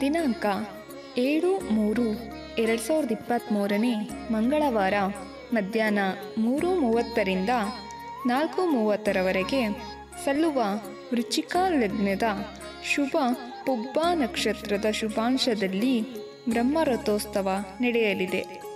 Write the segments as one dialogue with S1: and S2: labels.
S1: ದಿನಾಂಕ ಏಳು ಮೂರು ಎರಡು ಸಾವಿರದ ಇಪ್ಪತ್ತ್ಮೂರನೇ ಮಂಗಳವಾರ, ಮಧ್ಯಾಹ್ನ ಮೂರು ಮೂವತ್ತರಿಂದ ನಾಲ್ಕು ಮೂವತ್ತರವರೆಗೆ ಸಲ್ಲುವ ವೃಚಿಕ ಲಗ್ನದ ಶುಭ ಪುಬ್ಬ ನಕ್ಷತ್ರದ ಶುಭಾಂಶದಲ್ಲಿ ಬ್ರಹ್ಮರಥೋತ್ಸವ ನಡೆಯಲಿದೆ.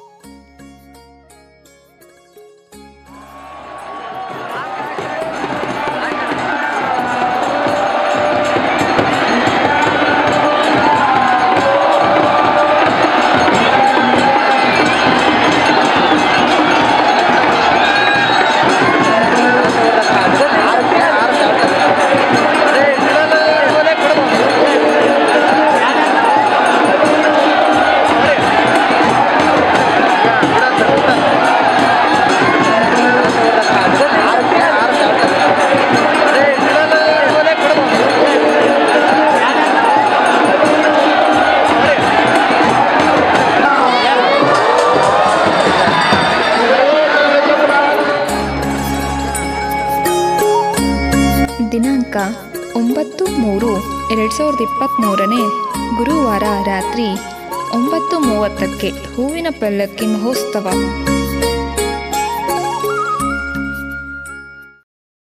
S1: ದಿನಾಂಕ ಒಂಬತ್ತು ಮೂರು ಎರಡು ಸಾವಿರದ ಇಪ್ಪತ್ತ್ಮೂರನೇ ಗುರುವಾರ ರಾತ್ರಿ ಒಂಬತ್ತು ಮೂವತ್ತಕ್ಕೆ ಹೂವಿನ ಪಲ್ಲಕ್ಕಿ ಮಹೋತ್ಸವ.